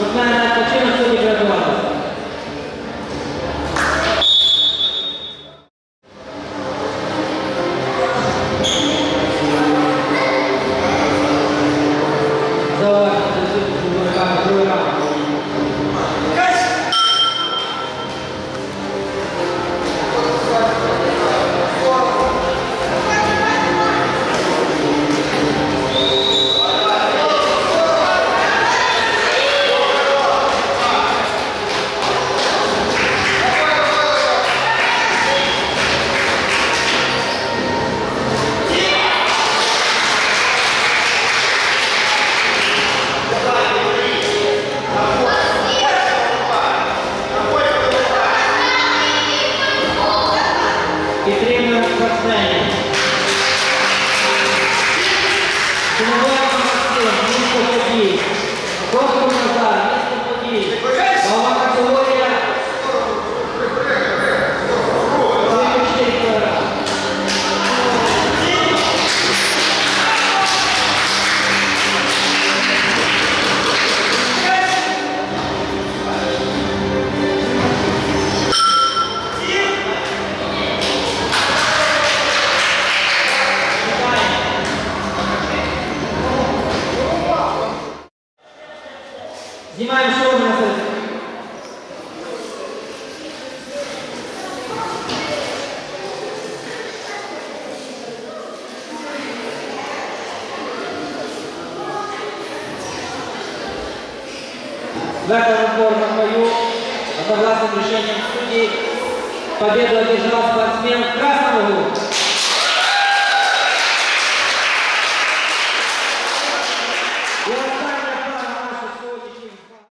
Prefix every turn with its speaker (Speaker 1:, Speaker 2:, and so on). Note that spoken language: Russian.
Speaker 1: Subhanahu Obrigado, Знімаємо шоу на серце. В этом отборном бою одногласным решением судей победу одержал спортсмен в красном